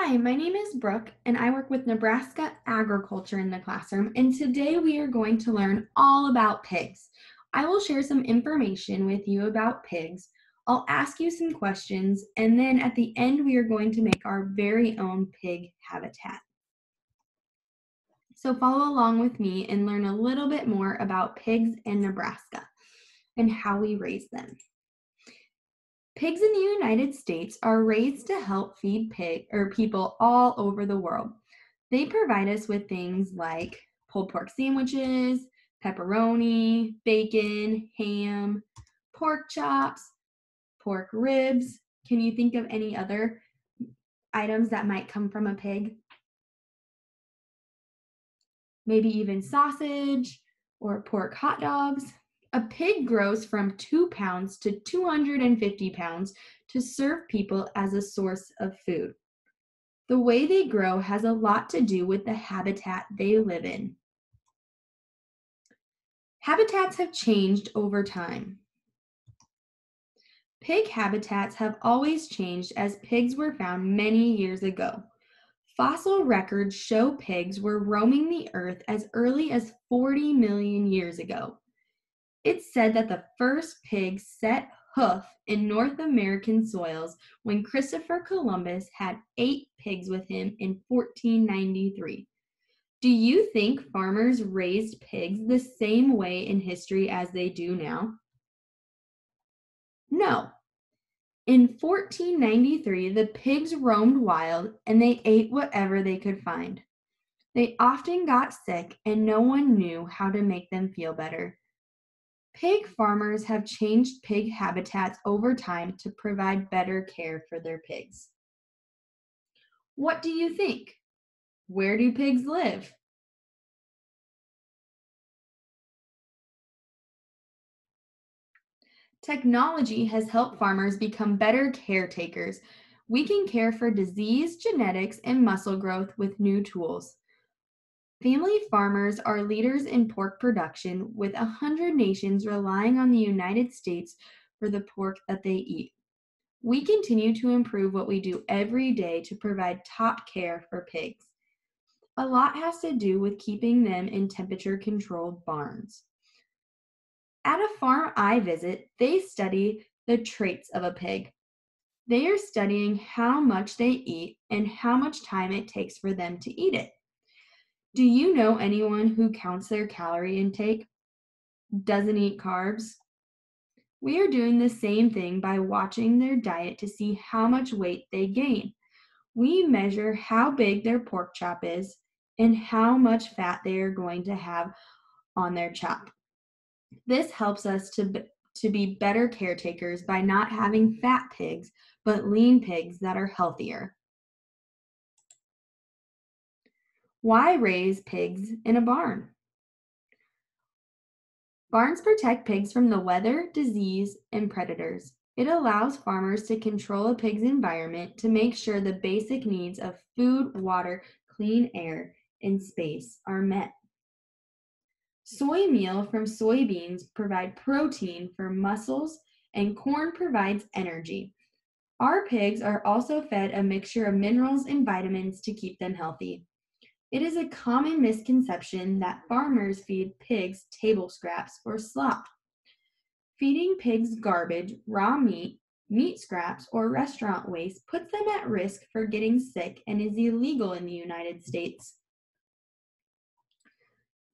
Hi, my name is Brooke, and I work with Nebraska Agriculture in the classroom. And today we are going to learn all about pigs. I will share some information with you about pigs. I'll ask you some questions, and then at the end, we are going to make our very own pig habitat. So follow along with me and learn a little bit more about pigs in Nebraska and how we raise them. Pigs in the United States are raised to help feed pig or people all over the world. They provide us with things like pulled pork sandwiches, pepperoni, bacon, ham, pork chops, pork ribs. Can you think of any other items that might come from a pig? Maybe even sausage or pork hot dogs. A pig grows from 2 pounds to 250 pounds to serve people as a source of food. The way they grow has a lot to do with the habitat they live in. Habitats have changed over time. Pig habitats have always changed as pigs were found many years ago. Fossil records show pigs were roaming the earth as early as 40 million years ago. It's said that the first pig set hoof in North American soils when Christopher Columbus had eight pigs with him in 1493. Do you think farmers raised pigs the same way in history as they do now? No. In 1493, the pigs roamed wild and they ate whatever they could find. They often got sick and no one knew how to make them feel better. Pig farmers have changed pig habitats over time to provide better care for their pigs. What do you think? Where do pigs live? Technology has helped farmers become better caretakers. We can care for disease, genetics, and muscle growth with new tools. Family farmers are leaders in pork production, with 100 nations relying on the United States for the pork that they eat. We continue to improve what we do every day to provide top care for pigs. A lot has to do with keeping them in temperature controlled barns. At a farm I visit, they study the traits of a pig. They are studying how much they eat and how much time it takes for them to eat it. Do you know anyone who counts their calorie intake, doesn't eat carbs? We are doing the same thing by watching their diet to see how much weight they gain. We measure how big their pork chop is and how much fat they are going to have on their chop. This helps us to, to be better caretakers by not having fat pigs, but lean pigs that are healthier. Why raise pigs in a barn? Barns protect pigs from the weather, disease, and predators. It allows farmers to control a pig's environment to make sure the basic needs of food, water, clean air, and space are met. Soy meal from soybeans provide protein for muscles and corn provides energy. Our pigs are also fed a mixture of minerals and vitamins to keep them healthy. It is a common misconception that farmers feed pigs table scraps or slop. Feeding pigs garbage, raw meat, meat scraps, or restaurant waste puts them at risk for getting sick and is illegal in the United States.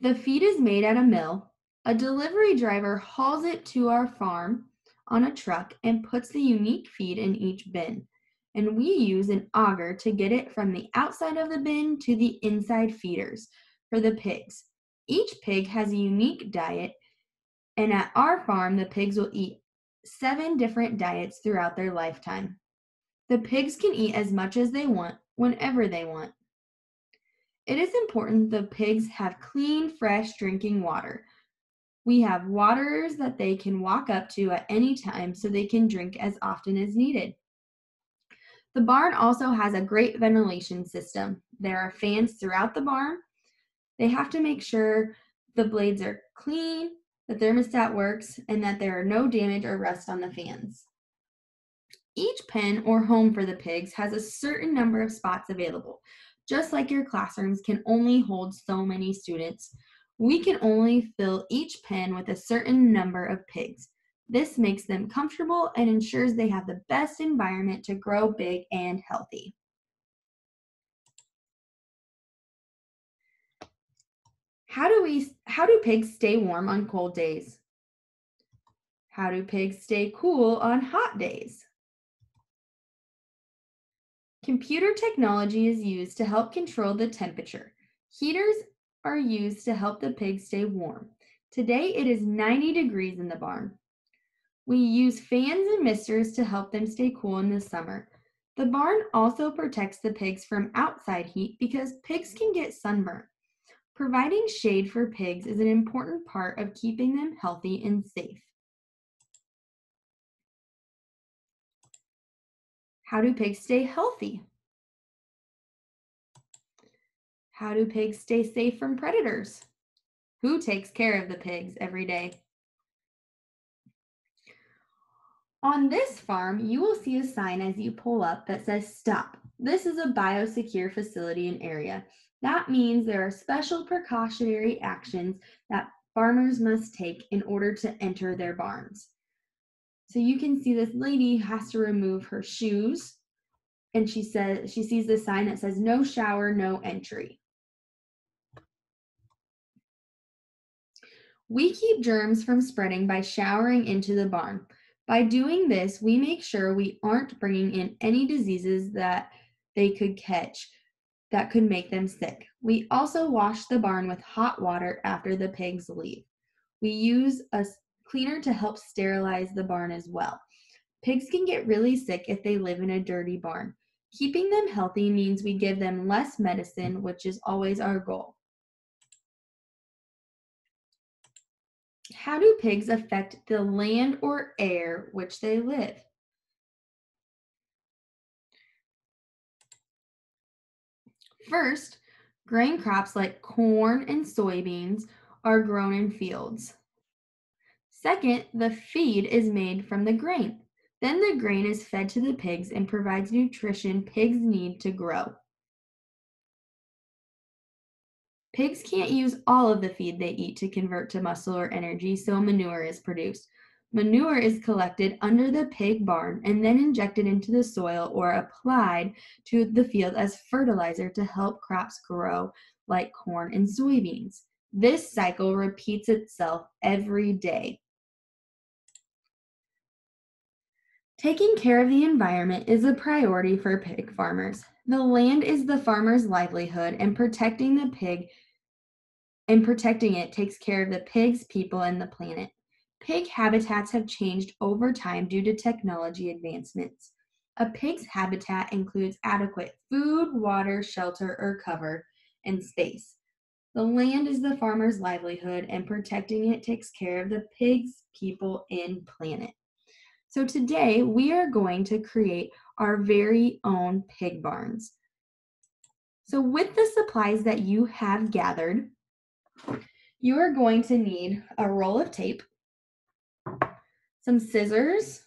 The feed is made at a mill. A delivery driver hauls it to our farm on a truck and puts the unique feed in each bin and we use an auger to get it from the outside of the bin to the inside feeders for the pigs. Each pig has a unique diet, and at our farm, the pigs will eat seven different diets throughout their lifetime. The pigs can eat as much as they want whenever they want. It is important the pigs have clean, fresh drinking water. We have waters that they can walk up to at any time so they can drink as often as needed. The barn also has a great ventilation system. There are fans throughout the barn. They have to make sure the blades are clean, the thermostat works, and that there are no damage or rust on the fans. Each pen or home for the pigs has a certain number of spots available. Just like your classrooms can only hold so many students, we can only fill each pen with a certain number of pigs. This makes them comfortable and ensures they have the best environment to grow big and healthy. How do we how do pigs stay warm on cold days? How do pigs stay cool on hot days? Computer technology is used to help control the temperature. Heaters are used to help the pigs stay warm. Today it is 90 degrees in the barn. We use fans and misters to help them stay cool in the summer. The barn also protects the pigs from outside heat because pigs can get sunburnt. Providing shade for pigs is an important part of keeping them healthy and safe. How do pigs stay healthy? How do pigs stay safe from predators? Who takes care of the pigs every day? On this farm, you will see a sign as you pull up that says stop. This is a biosecure facility and area. That means there are special precautionary actions that farmers must take in order to enter their barns. So you can see this lady has to remove her shoes and she says she sees this sign that says no shower, no entry. We keep germs from spreading by showering into the barn. By doing this, we make sure we aren't bringing in any diseases that they could catch that could make them sick. We also wash the barn with hot water after the pigs leave. We use a cleaner to help sterilize the barn as well. Pigs can get really sick if they live in a dirty barn. Keeping them healthy means we give them less medicine, which is always our goal. How do pigs affect the land or air which they live? First, grain crops like corn and soybeans are grown in fields. Second, the feed is made from the grain. Then the grain is fed to the pigs and provides nutrition pigs need to grow. Pigs can't use all of the feed they eat to convert to muscle or energy, so manure is produced. Manure is collected under the pig barn and then injected into the soil or applied to the field as fertilizer to help crops grow like corn and soybeans. This cycle repeats itself every day. Taking care of the environment is a priority for pig farmers. The land is the farmer's livelihood and protecting the pig and protecting it takes care of the pigs, people, and the planet. Pig habitats have changed over time due to technology advancements. A pig's habitat includes adequate food, water, shelter, or cover, and space. The land is the farmer's livelihood, and protecting it takes care of the pigs, people, and planet. So today we are going to create our very own pig barns. So with the supplies that you have gathered, you are going to need a roll of tape, some scissors,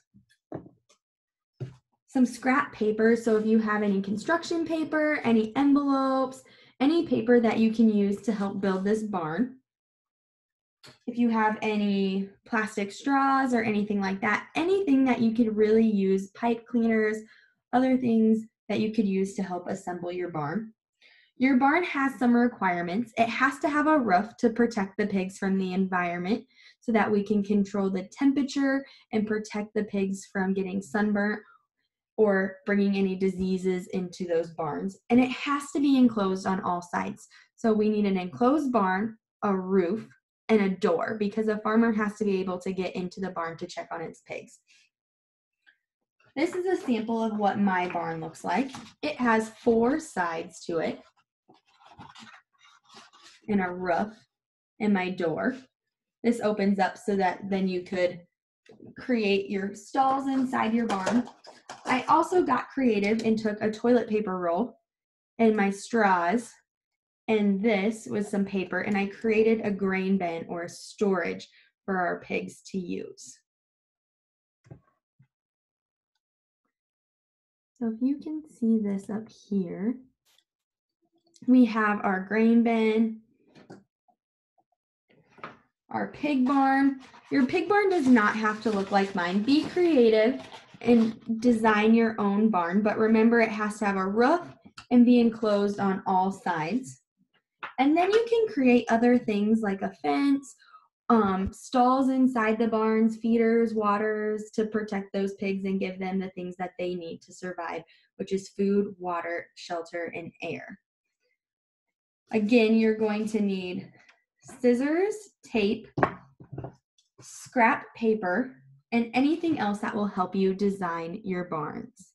some scrap paper. So if you have any construction paper, any envelopes, any paper that you can use to help build this barn. If you have any plastic straws or anything like that, anything that you could really use, pipe cleaners, other things that you could use to help assemble your barn. Your barn has some requirements. It has to have a roof to protect the pigs from the environment so that we can control the temperature and protect the pigs from getting sunburnt or bringing any diseases into those barns. And it has to be enclosed on all sides. So we need an enclosed barn, a roof, and a door because a farmer has to be able to get into the barn to check on its pigs. This is a sample of what my barn looks like. It has four sides to it and a roof and my door. This opens up so that then you could create your stalls inside your barn. I also got creative and took a toilet paper roll and my straws and this was some paper and I created a grain bin or a storage for our pigs to use. So if you can see this up here, we have our grain bin, our pig barn. Your pig barn does not have to look like mine. Be creative and design your own barn, but remember it has to have a roof and be enclosed on all sides. And then you can create other things like a fence, um, stalls inside the barns, feeders, waters to protect those pigs and give them the things that they need to survive, which is food, water, shelter, and air. Again, you're going to need scissors, tape, scrap paper, and anything else that will help you design your barns.